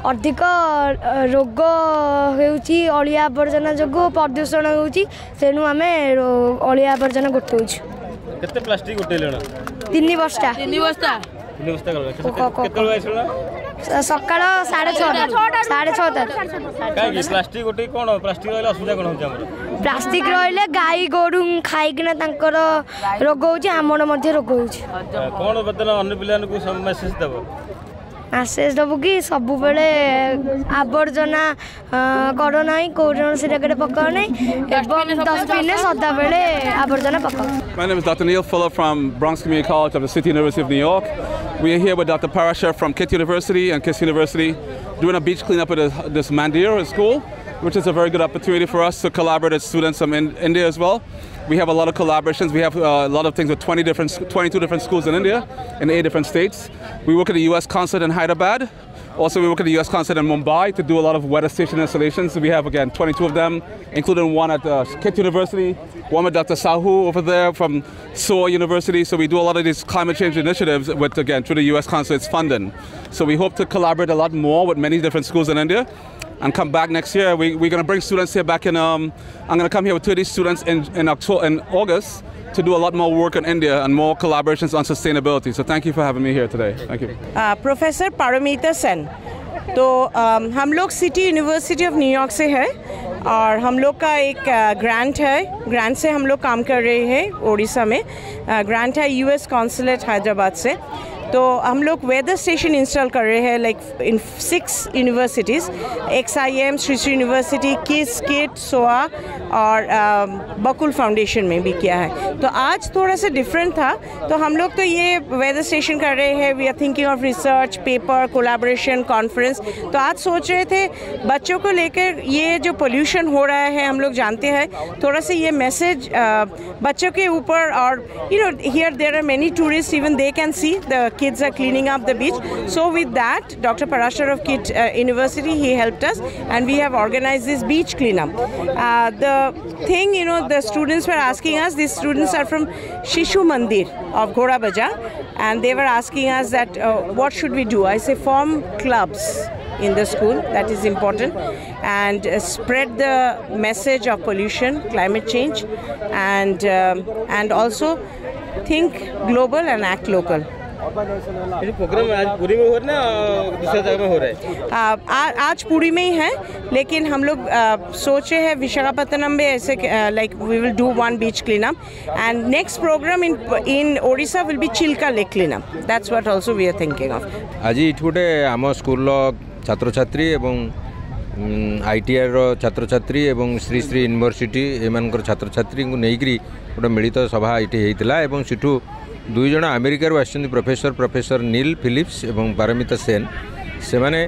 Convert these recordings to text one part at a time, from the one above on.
ଅଧିକ ଅ, ରୋଗ ହେଉଛି ଅଳିଆ ଆବର୍ଜନା ଯୋଗୁଁ ପ୍ରଦୂଷଣ ହେଉଛି ତେଣୁ ଆମେ ରୋ- ଅଳିଆ ଆବର୍ଜନା ଗୋଟଉଛୁ କେତେ ପ୍ଲାଷ୍ଟିକ ଗୋଟେଇଲେଣ ତିନି ବସ୍ତା ତିନି ବସ୍ତା କଲ କ- କ- କେତେବେଳେ ଆସିଲ ସ- ସକାଳ ସାଢ଼େ ଛଅଟା ସାଢ଼େ ଛଅଟା କାହିଁକି ପ୍ଲାଷ୍ଟିକ ଗୋଟେଇ କ'ଣ ପ୍ଲାଷ୍ଟିକ ରହିଲେ ଅସୁବିଧା କ'ଣ ହେଉଛି ଆମର ପ୍ଲାଷ୍ଟିକ ରହିଲେ ଗାଈ ଗୋରୁ ଖାଇକିନା ତାଙ୍କର ରୋଗ ହେଉଛି ଆମର ମଧ୍ୟ ରୋଗ ହେଉଛି କ'ଣ ବର୍ତ୍ତମାନ ଅନ୍ୟ ପିଲାମାନଙ୍କୁ ମେସେଜ ଦେବ ମେସେଜ ଦେବୁ କି ସବୁବେଳେ ଆବର୍ଜନା ଅ, କର ନାହିଁ କୌଣସି ଜାଗାରେ ପକାଅ ନାହିଁ ଏବଂ ଡଷ୍ଟବିନ୍ରେ ସଦାବେଳେ ଆବର୍ଜନା ପକାଅ My name is Dr. Neil Fuller from Bronx Community College of the City University of New York. We are here with Dr. Parashar from KIT University and KISS University doing a beach cleanup at a- this Mandir school, which is a very good opportunity for us to collaborate with students from in- India as well. We have a lot of collaborations. We have uh, a lot of things with 20 different, 22 different schools in India in eight different states. We work at the U.S. consulate in Hyderabad. Also, we work at the U.S. consulate in Mumbai to do a lot of weather station installations. We have, again, 22 of them, including one at uh, KIT University, one with Dr. Sahu over there from SOA University. So we do a lot of these climate change initiatives with, again, through the U.S. consulate's funding. So we hope to collaborate a lot more with many different schools in India and come back next year. We, we're going to bring students here back in, um, I'm going to come here with 30 students in, in, October, in August to do a lot more work in India and more collaborations on sustainability. So thank you for having me here today. Thank you. Ah, professor Paramita Sen तो अम, हम लोग city university of New York से है और हम लोग का एक ग्रांट है ग्रांट से हम लोग काम कर रहे हैं उड़ीसा में ग्रांट है यूएस कॉन्सुलेट हैदराबाद से तो हम लोग वेदर स्टेशन इंस्टॉल कर रहे हैं like in six universities X I M Sri Sri university KISS KIIT SOA और बकुल फाउंडेशन में भी किया है। तो आज थोड़ा सा डिफरेंट था। तो हम लोग तो ये वेदर स्टेशन कर रहे हैं। We are thinking of research paper collaboration conference तो आज सोच रहे थे, बच्चों को लेकर ये जो पोल्यूशन हो रहा है, हम लोग जानते हैं। थोड़ा सा ये मैसेज बच्चों के ऊपर और you know here there are many tourist even they can see the kids are cleaning up the beach. So with that, Dr. Parashar of KIT uh, University, he helped us and we have organized this beach cleanup. Uh, the thing, you know, the students were asking us, these students are from Shishu Mandir of Ghoda Bajar and they were asking us that uh, what should we do? I say form clubs in the school, that is important, and uh, spread the message of pollution, climate change, and, um, and also think global and act local. Programme आज पूरी में हो रहा है दूसरा जगह में हो रहा है? आ, आ, आज पूरी में ही है लेकिन हम लोग सोचे हैं विशाखापट्टनम में ऐसे like we will do one beach clean up and next programme in in Odisha will be Chilika lake clean up that's what also we are thinking of आज इठ गोटे आम स्कूल छात्र छात्री एवं आई टी आर আইটিআইর ছাত্রছাত্রী এবং Shri Shri university এমানকর ছাত্রছাত্রী নেইকি গোটে মিলিত সভা এটি হয়েছিল এবং सीठू ଦୁଇ ଜଣ ଆମେରିକାରୁ ଆସିଛନ୍ତି ପ୍ରଫେସର ପ୍ରଫେସର ନୀଲ ଫିଲିପ୍ସ ଏବଂ ପାରମିତା ସେନ୍ ସେମାନେ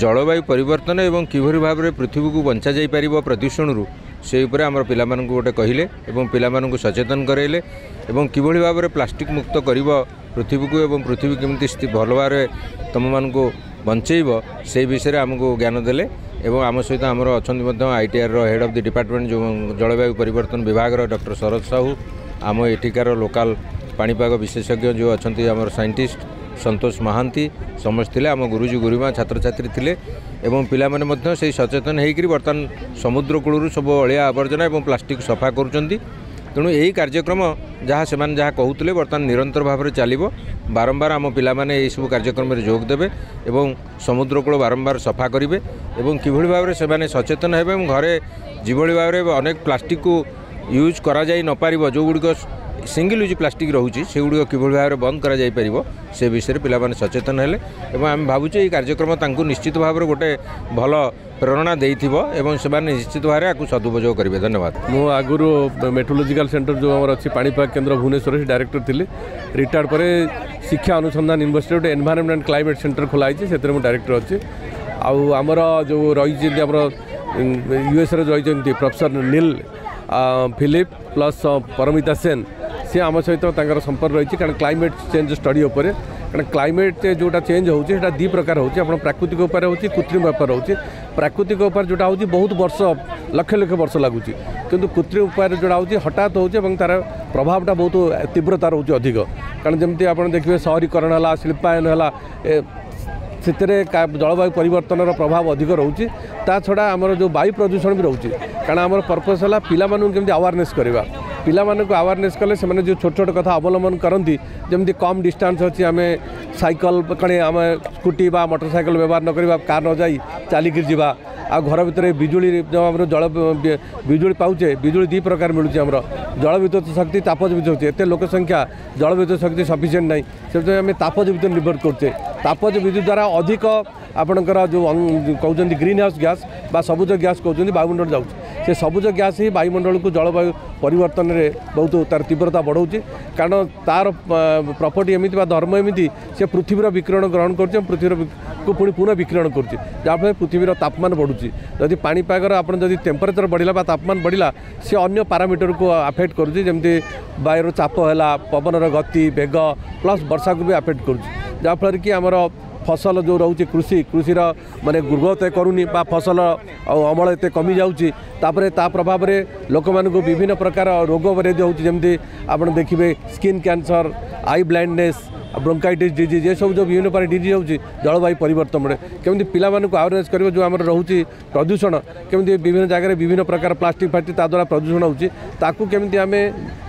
ଜଳବାୟୁ ପରିବର୍ତ୍ତନ ଏବଂ କିଭଳି ଭାବରେ ପୃଥିବୀକୁ ବଞ୍ଚାଯାଇପାରିବ ପ୍ରଦୂଷଣରୁ ସେ ଉପରେ ଆମର ପିଲାମାନଙ୍କୁ ଗୋଟେ କହିଲେ ଏବଂ ପିଲାମାନଙ୍କୁ ସଚେତନ କରାଇଲେ ଏବଂ କିଭଳି ଭାବରେ ପ୍ଲାଷ୍ଟିକ୍ ମୁକ୍ତ କରିବ ପୃଥିବୀକୁ ଏବଂ ପୃଥିବୀ କେମିତି ସ୍ଥି- ଭଲ ଭାବରେ ତୁମମାନଙ୍କୁ ବଞ୍ଚେଇବ ସେଇ ବିଷୟରେ ଆମକୁ ଜ୍ଞାନ ଦେଲେ ଏବଂ ଆମ ସହିତ ଆମର ଅଛନ୍ତି ମଧ୍ୟ ଆଇଟିଆର୍ର ହେଡ଼୍ ଅଫ୍ ଦି ଡିପାର୍ଟମେଣ୍ଟ ଯେଉଁ ଜଳବାୟୁ ପରିବର୍ତ୍ତନ ବିଭାଗର ଡକ୍ଟର ଶରଦ ସାହୁ ଆମ ଏଠିକାର ଲୋକାଲ ପାଣିପାଗ ବିଶେଷଜ୍ଞ ଯେଉଁ ଅଛନ୍ତି ଆମର ସାଇଣ୍ଟିଷ୍ଟ ସନ୍ତୋଷ ମହାନ୍ତି ସମସ୍ତେ ଥିଲେ ଆମ ଗୁରୁଜୀ ଗୁରୁମା ଛାତ୍ରଛାତ୍ରୀ ଥିଲେ ଏବଂ ପିଲାମାନେ ମଧ୍ୟ ସେଇ ସଚେତନ ହେଇକରି ବର୍ତ୍ତମାନ ସମୁଦ୍ର କୂଳରୁ ସବୁ ଅଳିଆ ଆବର୍ଜନା ଏବଂ ପ୍ଲାଷ୍ଟିକ୍ ସଫା କରୁଛନ୍ତି ତେଣୁ ଏହି କାର୍ଯ୍ୟକ୍ରମ ଯାହା ସେମାନେ ଯାହା କହୁଥିଲେ ବର୍ତ୍ତମାନ ନିରନ୍ତର ଭାବରେ ଚାଲିବ ବାରମ୍ବାର ଆମ ପିଲାମାନେ ଏହିସବୁ କାର୍ଯ୍ୟକ୍ରମରେ ଯୋଗ ଦେବେ ଏବଂ ସମୁଦ୍ରକୂଳ ବାରମ୍ବାର ସଫା କରିବେ ଏବଂ କିଭଳି ଭାବରେ ସେମାନେ ସଚେତନ ହେବେ ଏବଂ ଘରେ ଯେଭଳି ଭାବରେ ଅନେକ ପ୍ଲାଷ୍ଟିକ୍କୁ ୟୁଜ୍ କରାଯାଇ ନପାରିବ ଯେଉଁଗୁଡ଼ିକ ସିଙ୍ଗିଲ୍ ୟୁଜ୍ ପ୍ଲାଷ୍ଟିକ୍ ରହୁଛି ସେଗୁଡ଼ିକ କିଭଳି ଭାବରେ ବନ୍ଦ କରାଯାଇପାରିବ ସେ ବିଷୟରେ ପିଲାମାନେ ସଚେତନ ହେଲେ ଏବଂ ଆମେ ଭାବୁଛୁ ଏହି କାର୍ଯ୍ୟକ୍ରମ ତାଙ୍କୁ ନିଶ୍ଚିତ ଭାବରେ ଗୋଟେ ଭଲ ପ୍ରେରଣା ଦେଇଥିବ ଏବଂ ସେମାନେ ନିଶ୍ଚିତ ଭାବରେ ଆକୁ ସଦୁପଯୋଗ କରିବେ ଧନ୍ୟବାଦ ମୁଁ ଆଗରୁ ମେଟ୍ରୋଲୋଜିକାଲ ସେଣ୍ଟର ଯେଉଁ ଆମର ଅଛି ପାଣିପାଗ କେନ୍ଦ୍ର ଭୁବନେଶ୍ୱରରେ ସେ ଡାଇରେକ୍ଟର ଥିଲି ରିଟାୟାର୍ଡ଼ ପରେ ଶିକ୍ଷା ଅନୁସନ୍ଧାନ ୟୁନିଭର୍ସିଟି ଗୋଟେ ଏନ୍ଭାରନମେଣ୍ଟ କ୍ଲାଇମେଟ୍ ସେଣ୍ଟର ଖୋଲା ହେଇଛି ସେଥିରେ ମୁଁ ଡାଇରେକ୍ଟର ଅଛି ଆଉ ଆମର ଯେଉଁ ରହିଛନ୍ତି ଆମର ୟୁଏସ୍ରେ ରହିଛନ୍ତି professor Neil Philip plus Paramita Sen ସିଏ ଆମ ସହିତ ତାଙ୍କର ସମ୍ପର୍କ ରହିଛି କାରଣ କ୍ଲାଇମେଟ୍ ଚେଞ୍ଜ ଷ୍ଟଡି ଉପରେ କାରଣ କ୍ଲାଇମେଟ୍ ଯେଉଁଟା ଚେଞ୍ଜ ହେଉଛି ସେଇଟା ଦୁଇ ପ୍ରକାର ହେଉଛି ଆପଣ ପ୍ରାକୃତିକ ଉପାୟରେ ହେଉଛି କୃତ୍ରିମ ଉପାୟରେ ହେଉଛି ପ୍ରାକୃତିକ ଉପାୟରେ ଯେଉଁଟା ହେଉଛି ବହୁତ ବର୍ଷ ଲକ୍ଷ ଲକ୍ଷ ବର୍ଷ ଲାଗୁଛି କିନ୍ତୁ କୃତ୍ରିମ ଉପାୟରେ ଯେଉଁଟା ହେଉଛି ହଠାତ୍ ହେଉଛି ଏବଂ ତା'ର ପ୍ରଭାବଟା ବହୁତ ତୀବ୍ରତା ରହୁଛି ଅଧିକ କାରଣ ଯେମିତି ଆପଣ ଦେଖିବେ ସହରୀକରଣ ହେଲା ଶିଳ୍ପାୟନ ହେଲା ଏ ସେଥିରେ ଜଳବାୟୁ ପରିବର୍ତ୍ତନର ପ୍ରଭାବ ଅଧିକ ରହୁଛି ତା ଛଡ଼ା ଆମର ଯେଉଁ ବାୟୁ ପ୍ରଦୂଷଣ ବି ରହୁଛି କାରଣ ଆମର ପର୍ପସ୍ ହେଲା ପିଲାମାନଙ୍କୁ କେମିତି ଆୱାରନେସ୍ କରିବା ପିଲାମାନଙ୍କୁ ଆୱାରନେସ୍ କଲେ ସେମାନେ ଯେଉଁ ଛୋଟ ଛୋଟ କଥା ଅବଲମ୍ବନ କରନ୍ତି ଯେମିତି କମ୍ ଡିଷ୍ଟାନ୍ସ ଅଛି ଆମେ ସାଇକେଲ କଣେ ଆମେ ସ୍କୁଟି ବା ମୋଟର ସାଇକେଲ ବ୍ୟବହାର ନ କରିବା କାର୍ ନ ଯାଇ ଚାଲିକି ଯିବା ଆଉ ଘର ଭିତରେ ବିଜୁଳି ଯେଉଁ ଆମର ଜଳ ବିଜୁଳି ପାଉଛେ ବିଜୁଳି ଦୁଇ ପ୍ରକାର ମିଳୁଛି ଆମର ଜଳ ବିଦ୍ୟୁତ ଶକ୍ତି ତାପଜ ବିଦ୍ୟୁତ ଶକ୍ତି ଏତେ ଲୋକ ସଂଖ୍ୟା ଜଳ ବିଦ୍ୟୁତ ଶକ୍ତି ସଫିସିଏଣ୍ଟ ନାହିଁ ସେଥିପାଇଁ ଆମେ ତାପଜ ବିଦ୍ୟୁତ ନିର୍ଭର କରୁଛେ ତାପଜ ବିଦ୍ୟୁତ ଦ୍ୱାରା ଅଧିକ ଆପଣଙ୍କର ଯେଉଁ କହୁଛନ୍ତି ଗ୍ରୀନ୍ ହାଉସ୍ ଗ୍ୟାସ୍ ବା ସବୁଜ ଗ୍ୟାସ୍ କହୁଛନ୍ତି ବାୟୁମଣ୍ଡଳ ଯାଉଛି ସେ ସବୁଜ ଗ୍ୟାସ୍ ହିଁ ବାୟୁମଣ୍ଡଳକୁ ଜଳବାୟୁ ପରିବର୍ତ୍ତନରେ ବହୁତ ତାର ତୀବ୍ରତା ବଢ଼ାଉଛି କାରଣ ତାର ପ୍ରପର୍ଟି ଏମିତି ବା ଧର୍ମ ଏମିତି ସେ ପୃଥିବୀର ବିକିରଣ ଗ୍ରହଣ କରୁଛି ଏବଂ ପୃଥିବୀରକୁ ପୁଣି ପୁନଃ ବିକିରଣ କରୁଛି ଯାହାଫଳରେ ପୃଥିବୀର ତାପମାନ ବଢ଼ୁଛି ଯଦି ପାଣିପାଗର ଆପଣ ଯଦି ଟେମ୍ପରେଚର ବଢ଼ିଲା ବା ତାପମାନ ବଢ଼ିଲା ସେ ଅନ୍ୟ ପାରାମିଟରକୁ ଆଫେକ୍ଟ କରୁଛି ଯେମିତି ବାୟୁର ଚାପ ହେଲା ପବନର ଗତି ବେଗ ପ୍ଲସ୍ ବର୍ଷାକୁ ବି ଆଫେକ୍ଟ କରୁଛି ଯାହାଫଳରେ କି ଆମର ଫସଲ ଯେଉଁ ରହୁଛି କୃଷି କୃଷିର ମାନେ ଗୁର୍ବତ କରୁନି ବା ଫସଲ ଆଉ ଅମଳ ଏତେ କମିଯାଉଛି ତାପରେ ତା ପ୍ରଭାବରେ ଲୋକମାନଙ୍କୁ ବିଭିନ୍ନ ପ୍ରକାର ରୋଗ ବ୍ୟାଧି ହେଉଛି ଯେମିତି ଆପଣ ଦେଖିବେ skin cancer I blindness bronchitis disease ଏସବୁ ଯେଉଁ ବିଭିନ୍ନ ପ୍ରକାର ଡିଜିଜ୍ ହେଉଛି ଜଳବାୟୁ ପରିବର୍ତ୍ତନରେ କେମିତି ପିଲାମାନଙ୍କୁ ଆୱାରନେସ୍ କରିବ ଯେଉଁ ଆମର ରହୁଛି ପ୍ରଦୂଷଣ କେମିତି ବିଭିନ୍ନ ଜାଗାରେ ବିଭିନ୍ନ ପ୍ରକାର ପ୍ଲାଷ୍ଟିକ୍ ଫ୍ଲାଷ୍ଟିକ୍ ତା ଦ୍ୱାରା ପ୍ରଦୂଷଣ ହେଉଛି ତାକୁ କେମିତି ଆମେ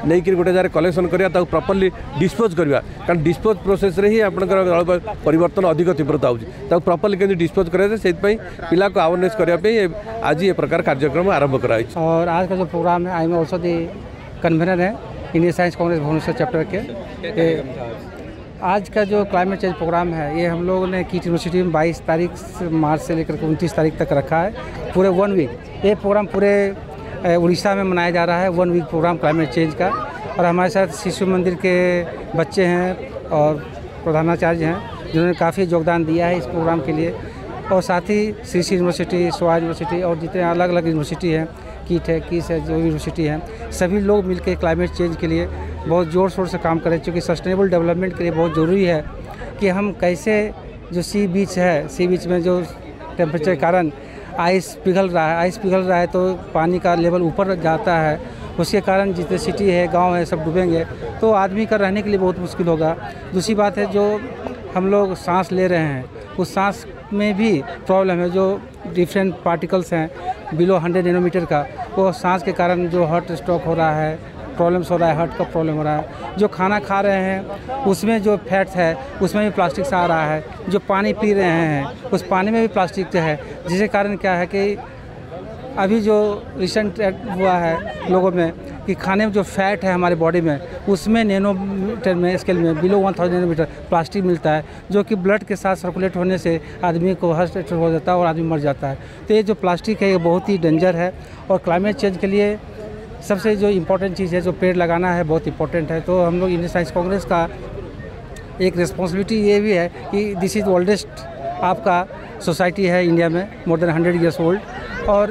ନେଇକରି ଗୋଟେ ଜାଗାରେ କଲେକ୍ସନ୍ କରିବା ତାକୁ ପ୍ରପର୍ଲି ଡିସ୍ପୋଜ୍ କରିବା କାରଣ ଡିସ୍ପୋଜ୍ ପ୍ରୋସେସ୍ରେ ହିଁ ଆପଣଙ୍କର ଜଳବାୟୁ ପରିବର୍ତ୍ତନ ଅଧିକ ତୀବ୍ରତା ହେଉଛି ତାକୁ ପ୍ରପର୍ଲି କେମିତି ଡିସ୍ପୋଜ୍ କରାଯାଏ ସେଥିପାଇଁ ପିଲାକୁ ଆୱାରନେସ୍ କରିବା ପାଇଁ ଆଜି ଏ ପ୍ରକାର କାର୍ଯ୍ୟକ୍ରମ ଆରମ୍ଭ କରାଯାଇଛି और आज का जो प्रोग्राम है I am also the convener है Indian science congress Bhubaneswar chapter के। आज का जो क्लाइमेट चेंज प्रोग्राम है, ये हम लोगों ने कीट यूनिवर्सिटी में 22 तारीख से मार्च से लेकर के उनतीस तारीख तक रखा है, पूरे वन वीक ये प्रोग्राम पूरे उड़ीसा में मनाया जा रहा है one week programme climate change का। और हमारे साथ शिशु मंदिर के बच्चे हैं और प्रधानाचार्य हैं, जिन्होंने काफ़ी योगदान दिया है इस प्रोग्राम के लिए। और साथ ही श्री यूनिवर्सिटी सोआ यूनिवर्सिटी और जितने अलग अलग यूनिवर्सिटी हैं कीट है, किस है, जो यूनिवर्सिटी है, सभी लोग मिलकर क्लाइमेट चेंज के लिए बहुत ज़ोर शोर से काम करें क्योंकि सस्टेनेबल डेवलपमेंट के लिए बहुत ज़रूरी है कि हम कैसे जो सी बीच है सी बीच में जो टेम्परेचर कारण आइस पिघल रहा है आइस पिघल रहा है तो पानी का लेवल ऊपर जाता है, उसके कारण जितने सिटी है, गाँव है, सब डूबेंगे तो आदमी का रहने के लिए बहुत मुश्किल होगा। दूसरी बात है जो हम लोग सांस ले रहे हैं, उस सांस में भी प्रॉब्लम है, जो डिफरेंट पार्टिकल्स हैं बिलो हंड्रेड नैनोमीटर का, वो सांस के कारण जो हार्ट स्ट्रोक हो रहा है प्रॉब्लम्स हो रहा है हार्ट का प्रॉब्लम हो रहा है, जो खाना खा रहे हैं, उसमें जो फैट्स है, उसमें भी प्लास्टिक आ रहा है, जो पानी पी रहे हैं, उस पानी में भी प्लास्टिक है, जिसके कारण क्या है कि अभी जो रिसेंट हुआ है लोगों में कि खाने में जो फैट है हमारे बॉडी में, उसमें नैनोमीटर में स्केल में below one thousand nanometre plastic मिलता है, जो कि ब्लड के साथ सर्कुलेट होने से आदमी को हर्ट हो जाता है और आदमी मर जाता है। तो ये जो प्लास्टिक है, ये बहुत ही डेंजर है और क्लाइमेट चेंज के लिए सबसे जो इम्पोर्टेंट चीज़ है, जो पेड़ लगाना है, बहुत इंपॉर्टेंट है। तो हम लोग इंडियन साइंस कांग्रेस का एक रिस्पॉन्सिबिलिटी ये भी है कि दिस इज़ ओल्डेस्ट आपका सोसाइटी है इंडिया में more than hundred years old और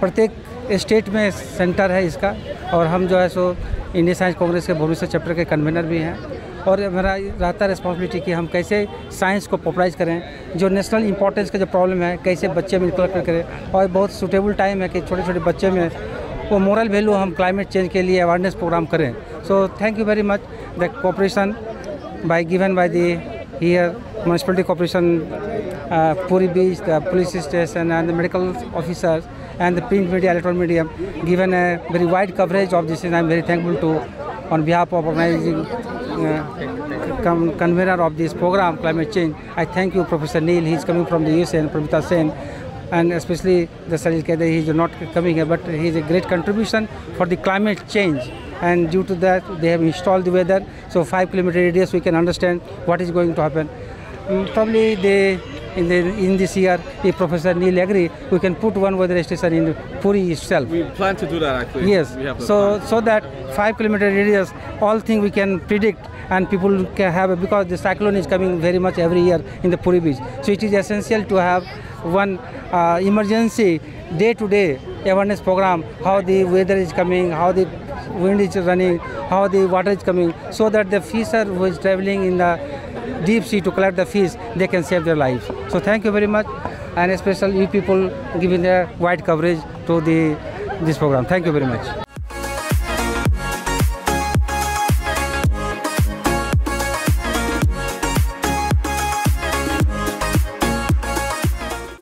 प्रत्येक स्टेट में सेंटर है इसका और हम जो है सो इंडियन साइंस कांग्रेस के भुवनेश्वर चैप्टर के कन्वीनर भी हैं और मेरा रहता रिस्पॉन्सिबिलिटी कि हम कैसे साइंस को पॉपुलराइज करें जो नेशनल इंपॉर्टेंस का जो प्रॉब्लम है कैसे बच्चे में निकल करें और बहुत सूटेबल टाइम है कि छोटे छोटे बच्चे में वो मोरल वैल्यू हम क्लाइमेट चेंज के लिए अवेयरनेस प्रोग्राम करें। So thank you very much the by given by the here municipality corporation uh, Puri Beach, the police station and the medical officers and the print media, electronic media given a very wide coverage of this and I'm very thankful to on behalf of organizing uh, con- convener of this program climate change. I thank you Professor Neil, he's coming from the USA and Pravita Sen. And especially the Sajid Kader, he is not coming here but he is a great contribution for the climate change. And due to that they have installed the weather. So 5 kilometer radius we can understand what is going to happen. Mm, probably they in the in this year if professor neil agree we can put one weather station in puri itself We plan to do that actually. yes We have so plan. so that 5 kilometer radius all things we can predict and people can have because the cyclone is coming very much every year in the puri beach so it is essential to have one uh, emergency day to day awareness program how the weather is coming how the wind is running how the water is coming so that the fisher who is traveling in the deep sea to collect the fish they can save their lives so thank you very much and especially you people giving their wide coverage to the this program. Thank you very much